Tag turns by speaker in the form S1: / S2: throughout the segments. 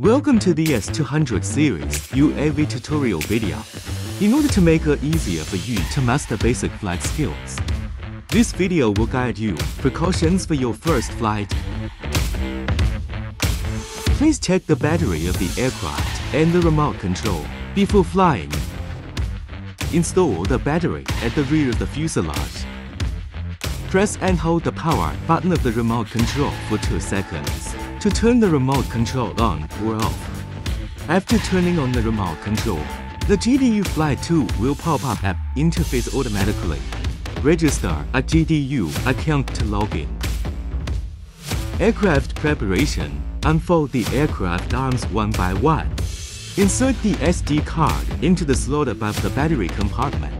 S1: Welcome to the S200 series UAV tutorial video. In order to make it easier for you to master basic flight skills, this video will guide you precautions for your first flight. Please check the battery of the aircraft and the remote control before flying. Install the battery at the rear of the fuselage. Press and hold the power button of the remote control for 2 seconds to turn the remote control on or off. After turning on the remote control, the GDU Flight 2 will pop up app interface automatically. Register a GDU account to login. Aircraft preparation. Unfold the aircraft arms one by one. Insert the SD card into the slot above the battery compartment.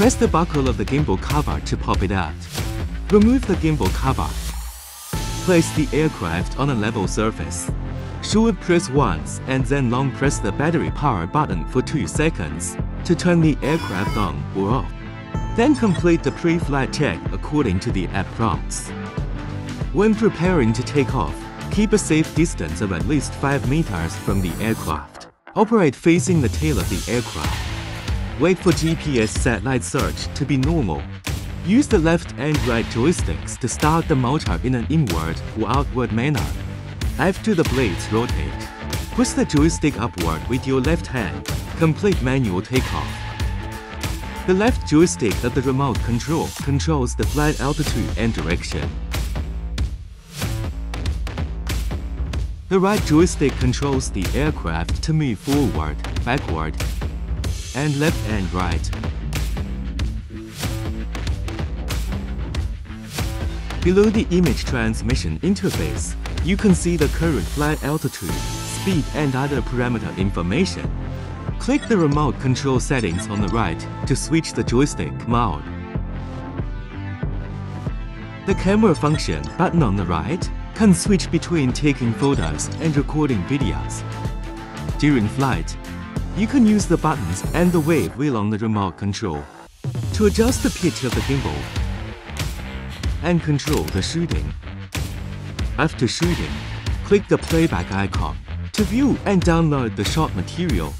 S1: Press the buckle of the gimbal cover to pop it out. Remove the gimbal cover. Place the aircraft on a level surface. Short press once and then long press the battery power button for 2 seconds to turn the aircraft on or off. Then complete the pre-flight check according to the app prompts. When preparing to take off, keep a safe distance of at least 5 meters from the aircraft. Operate facing the tail of the aircraft. Wait for GPS satellite search to be normal. Use the left and right joysticks to start the motor in an inward or outward manner. After the blades rotate, push the joystick upward with your left hand. Complete manual takeoff. The left joystick of the remote control controls the flight altitude and direction. The right joystick controls the aircraft to move forward, backward, and left and right. Below the image transmission interface, you can see the current flight altitude, speed and other parameter information. Click the remote control settings on the right to switch the joystick mode. The camera function button on the right can switch between taking photos and recording videos. During flight, you can use the buttons and the wave wheel on the remote control to adjust the pitch of the gimbal and control the shooting. After shooting, click the playback icon to view and download the shot material.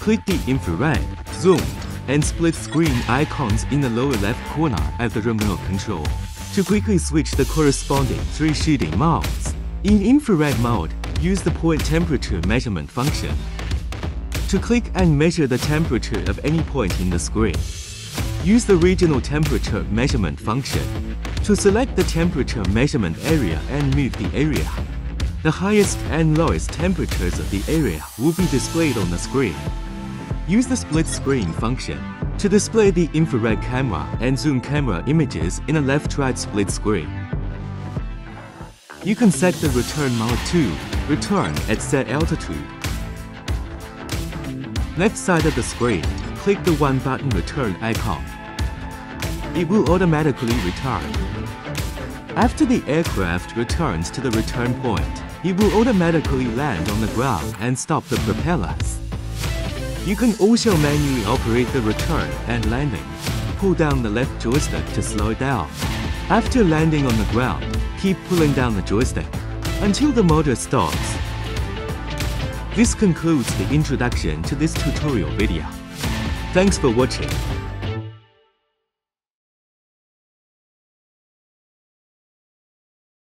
S1: Click the infrared, zoom, and split screen icons in the lower left corner of the remote control to quickly switch the corresponding three shooting modes. In infrared mode, use the point temperature measurement function to click and measure the temperature of any point in the screen. Use the regional temperature measurement function to select the temperature measurement area and move the area. The highest and lowest temperatures of the area will be displayed on the screen. Use the split screen function to display the infrared camera and zoom camera images in a left-right split screen. You can set the return mode to return at set altitude. Left side of the screen, click the one button return icon. It will automatically return. After the aircraft returns to the return point, it will automatically land on the ground and stop the propellers. You can also manually operate the return and landing. Pull down the left joystick to slow down. After landing on the ground, keep pulling down the joystick until the motor stops. This concludes the introduction to this tutorial video. Thanks for watching.